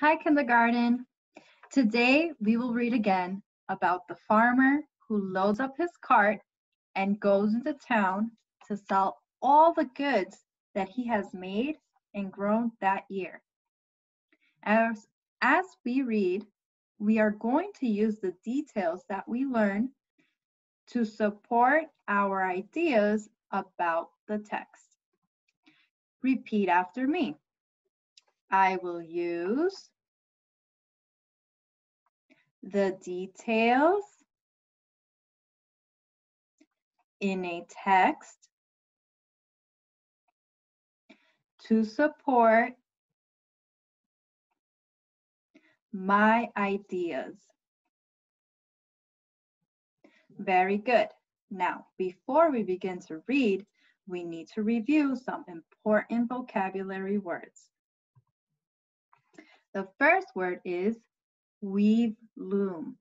Hi, kindergarten. Today we will read again about the farmer who loads up his cart and goes into town to sell all the goods that he has made and grown that year. As, as we read, we are going to use the details that we learn to support our ideas about the text. Repeat after me. I will use the details in a text to support my ideas. Very good. Now, before we begin to read, we need to review some important vocabulary words. The first word is weave loom.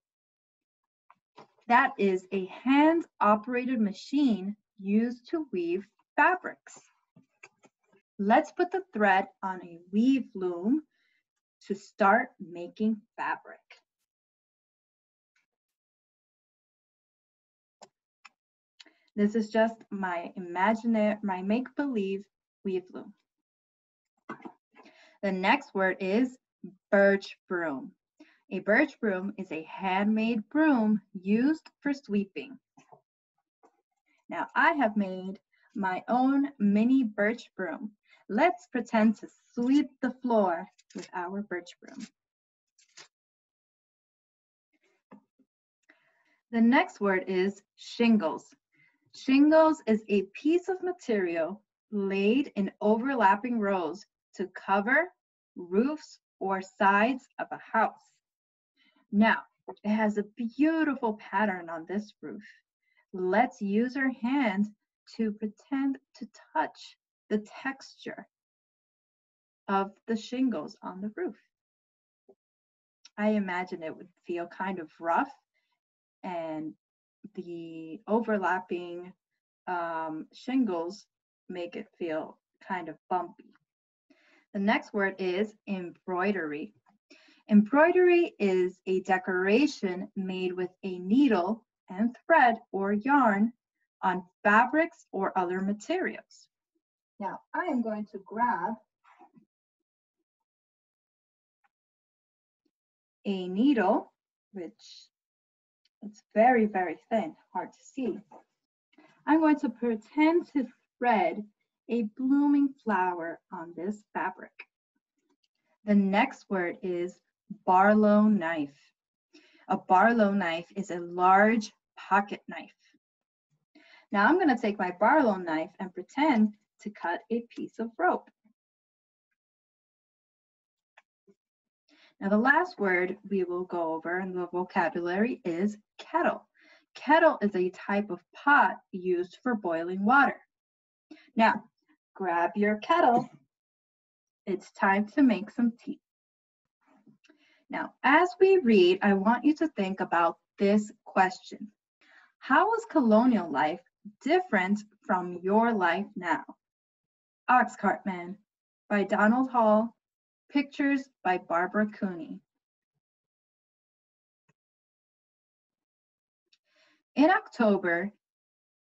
That is a hand-operated machine used to weave fabrics. Let's put the thread on a weave loom to start making fabric. This is just my imaginary, my make-believe weave loom. The next word is birch broom. A birch broom is a handmade broom used for sweeping. Now I have made my own mini birch broom. Let's pretend to sweep the floor with our birch broom. The next word is shingles. Shingles is a piece of material laid in overlapping rows to cover roofs or sides of a house. Now, it has a beautiful pattern on this roof. Let's use our hand to pretend to touch the texture of the shingles on the roof. I imagine it would feel kind of rough and the overlapping um, shingles make it feel kind of bumpy. The next word is embroidery. Embroidery is a decoration made with a needle and thread or yarn on fabrics or other materials. Now, I am going to grab a needle, which it's very, very thin, hard to see. I'm going to pretend to thread a blooming flower on this fabric. The next word is Barlow knife. A Barlow knife is a large pocket knife. Now I'm going to take my Barlow knife and pretend to cut a piece of rope. Now the last word we will go over in the vocabulary is kettle. Kettle is a type of pot used for boiling water. Now, grab your kettle. It's time to make some tea. Now, as we read, I want you to think about this question. How is colonial life different from your life now? Oxcart Man by Donald Hall, pictures by Barbara Cooney. In October,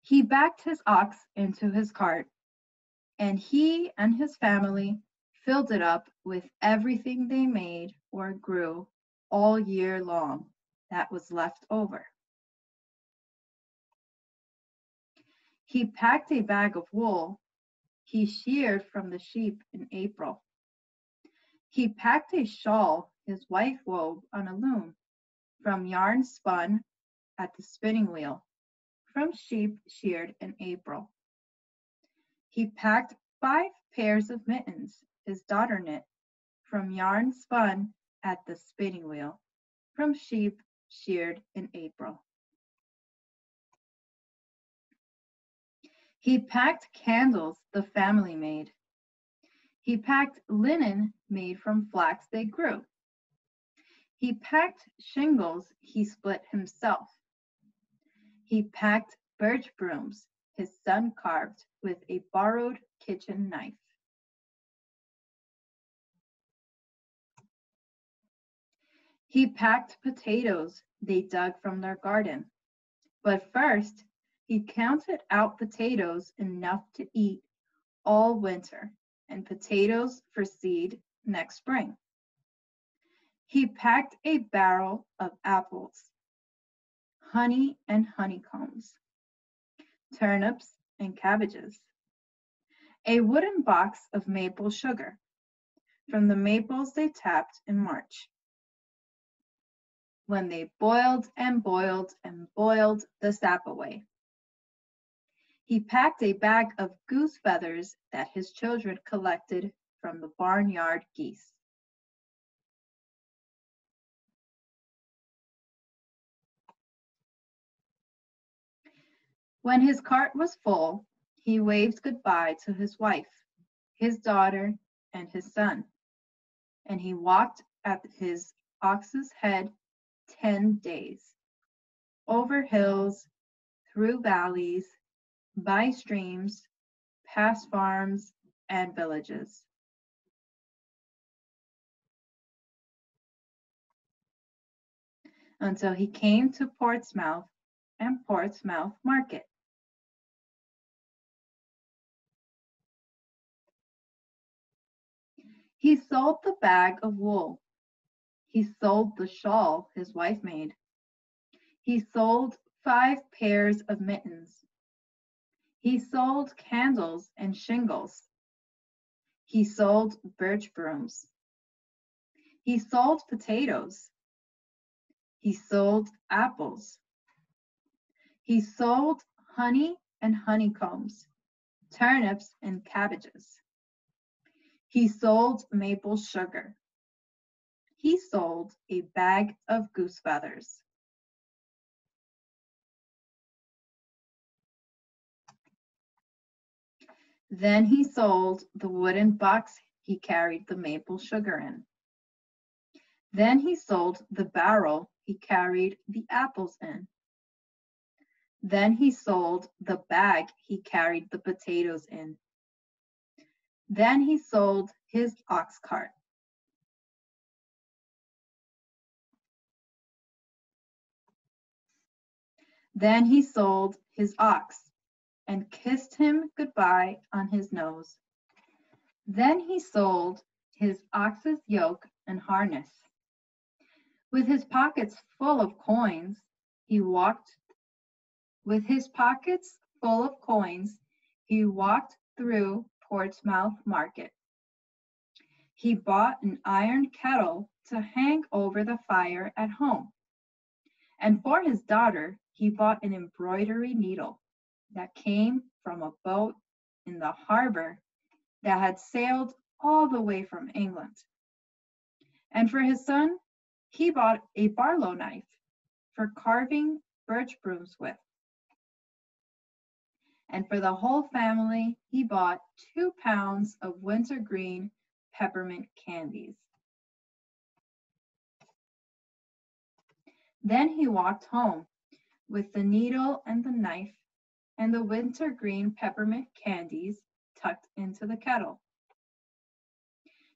he backed his ox into his cart, and he and his family filled it up with everything they made or grew all year long that was left over. He packed a bag of wool he sheared from the sheep in April. He packed a shawl his wife wove on a loom from yarn spun at the spinning wheel from sheep sheared in April. He packed five pairs of mittens his daughter knit from yarn spun at the spinning wheel from sheep sheared in April. He packed candles the family made. He packed linen made from flax they grew. He packed shingles he split himself. He packed birch brooms his son carved with a borrowed kitchen knife. He packed potatoes they dug from their garden. But first, he counted out potatoes enough to eat all winter and potatoes for seed next spring. He packed a barrel of apples, honey and honeycombs, turnips and cabbages, a wooden box of maple sugar from the maples they tapped in March. When they boiled and boiled and boiled the sap away. He packed a bag of goose feathers that his children collected from the barnyard geese. When his cart was full, he waved goodbye to his wife, his daughter, and his son, and he walked at his ox's head ten days, over hills, through valleys, by streams, past farms and villages. Until he came to Portsmouth and Portsmouth Market. He sold the bag of wool. He sold the shawl his wife made. He sold five pairs of mittens. He sold candles and shingles. He sold birch brooms. He sold potatoes. He sold apples. He sold honey and honeycombs, turnips and cabbages. He sold maple sugar. He sold a bag of goose feathers. Then he sold the wooden box he carried the maple sugar in. Then he sold the barrel he carried the apples in. Then he sold the bag he carried the potatoes in. Then he sold his ox cart. Then he sold his ox and kissed him goodbye on his nose. Then he sold his ox's yoke and harness. With his pockets full of coins, he walked. With his pockets full of coins, he walked through Portsmouth Market. He bought an iron kettle to hang over the fire at home. And for his daughter, he bought an embroidery needle that came from a boat in the harbor that had sailed all the way from England. And for his son, he bought a Barlow knife for carving birch brooms with and for the whole family, he bought two pounds of wintergreen peppermint candies. Then he walked home with the needle and the knife and the wintergreen peppermint candies tucked into the kettle.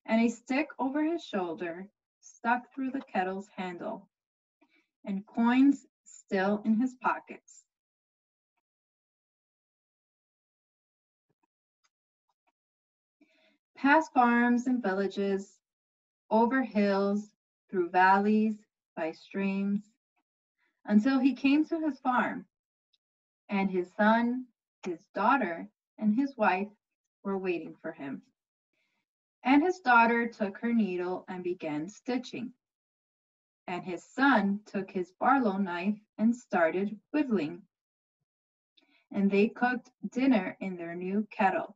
And a stick over his shoulder stuck through the kettle's handle, and coins still in his pockets. Past farms and villages, over hills, through valleys, by streams, until he came to his farm, and his son, his daughter, and his wife were waiting for him. And his daughter took her needle and began stitching. And his son took his Barlow knife and started whittling. And they cooked dinner in their new kettle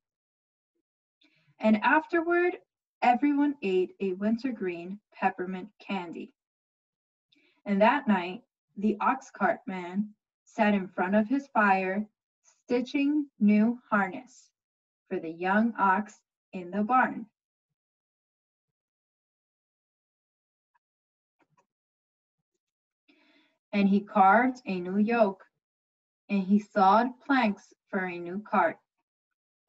and afterward everyone ate a wintergreen peppermint candy. And that night, the ox cart man sat in front of his fire, stitching new harness for the young ox in the barn. And he carved a new yoke, and he sawed planks for a new cart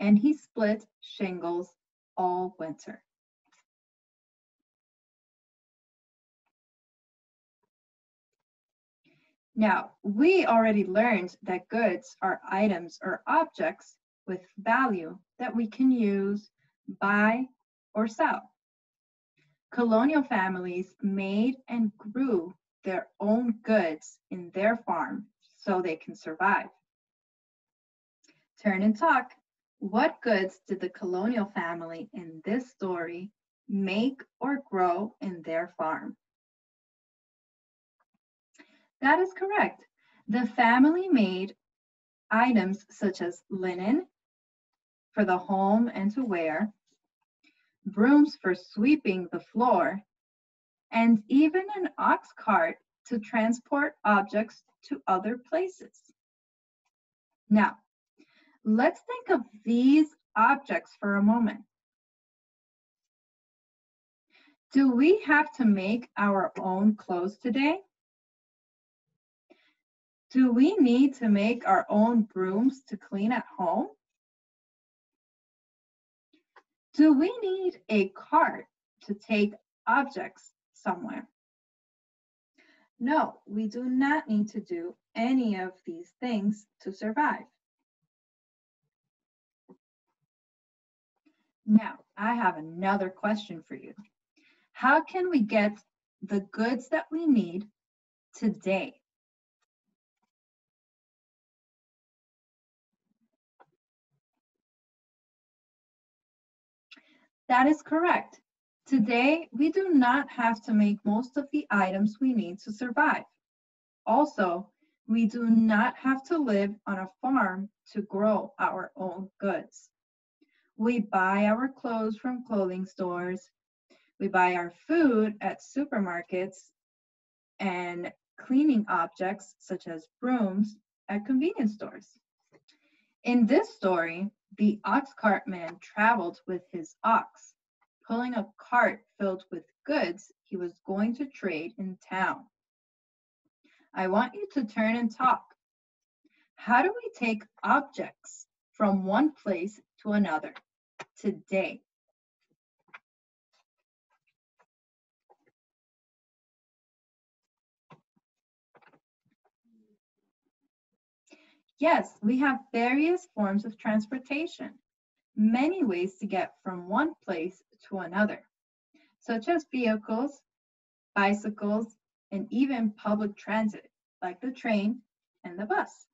and he split shingles all winter. Now, we already learned that goods are items or objects with value that we can use, buy, or sell. Colonial families made and grew their own goods in their farm so they can survive. Turn and talk. What goods did the colonial family in this story make or grow in their farm? That is correct. The family made items such as linen for the home and to wear, brooms for sweeping the floor, and even an ox cart to transport objects to other places. Now, let's think of these objects for a moment. Do we have to make our own clothes today? Do we need to make our own brooms to clean at home? Do we need a cart to take objects somewhere? No, we do not need to do any of these things to survive. Now, I have another question for you. How can we get the goods that we need today? That is correct. Today, we do not have to make most of the items we need to survive. Also, we do not have to live on a farm to grow our own goods. We buy our clothes from clothing stores. We buy our food at supermarkets and cleaning objects such as brooms at convenience stores. In this story, the ox cart man traveled with his ox, pulling a cart filled with goods he was going to trade in town. I want you to turn and talk. How do we take objects from one place to another today? Yes, we have various forms of transportation, many ways to get from one place to another, such as vehicles, bicycles, and even public transit, like the train and the bus.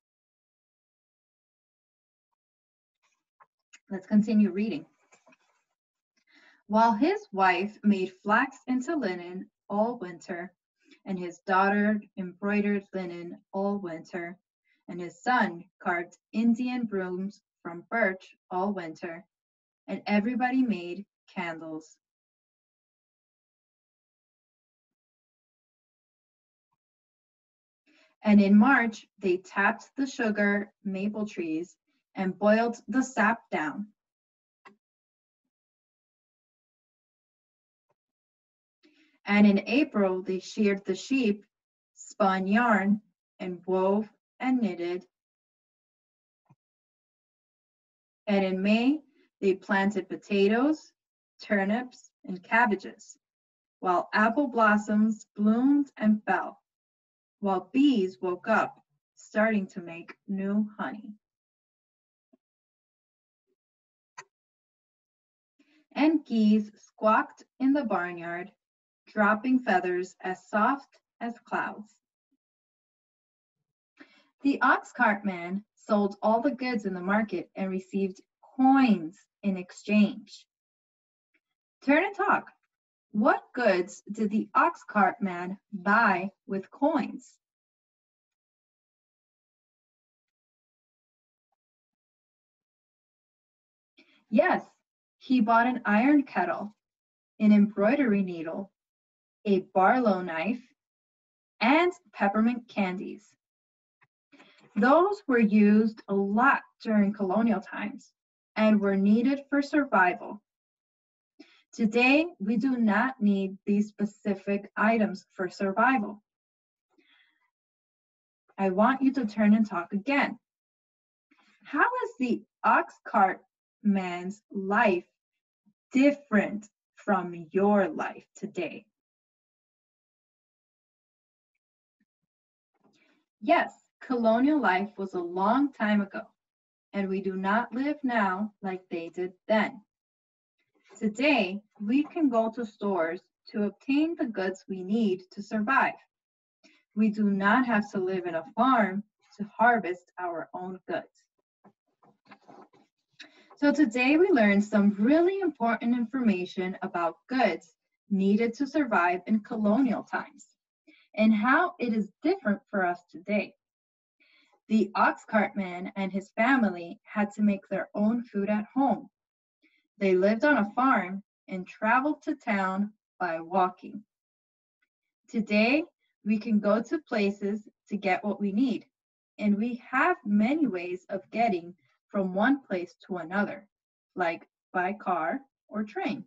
Let's continue reading. While his wife made flax into linen all winter, and his daughter embroidered linen all winter, and his son carved Indian brooms from birch all winter, and everybody made candles. And in March, they tapped the sugar maple trees and boiled the sap down. And in April, they sheared the sheep, spun yarn, and wove and knitted. And in May, they planted potatoes, turnips, and cabbages, while apple blossoms bloomed and fell, while bees woke up, starting to make new honey. And geese squawked in the barnyard, dropping feathers as soft as clouds. The ox cart man sold all the goods in the market and received coins in exchange. Turn and talk. What goods did the ox cart man buy with coins? Yes, he bought an iron kettle, an embroidery needle, a barlow knife, and peppermint candies. Those were used a lot during colonial times and were needed for survival. Today, we do not need these specific items for survival. I want you to turn and talk again. How is the ox cart man's life different from your life today? Yes, colonial life was a long time ago, and we do not live now like they did then. Today, we can go to stores to obtain the goods we need to survive. We do not have to live in a farm to harvest our own goods. So today we learned some really important information about goods needed to survive in colonial times and how it is different for us today. The ox cart man and his family had to make their own food at home. They lived on a farm and traveled to town by walking. Today, we can go to places to get what we need, and we have many ways of getting from one place to another, like by car or train.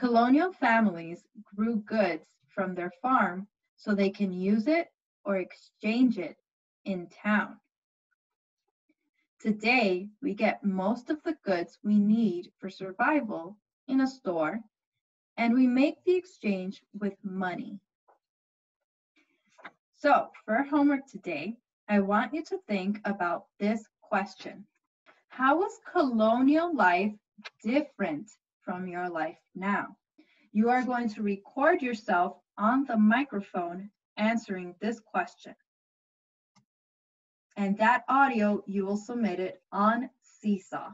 Colonial families grew goods from their farm so they can use it or exchange it in town. Today, we get most of the goods we need for survival in a store, and we make the exchange with money. So, for homework today, I want you to think about this question. How was colonial life different from your life now? You are going to record yourself on the microphone answering this question. And that audio, you will submit it on Seesaw.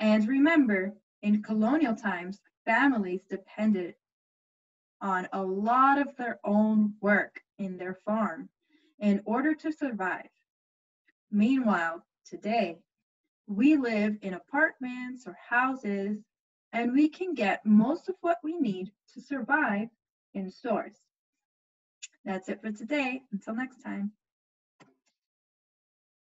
And remember, in colonial times, families depended on a lot of their own work in their farm in order to survive. Meanwhile, today, we live in apartments or houses, and we can get most of what we need to survive in stores. That's it for today. Until next time.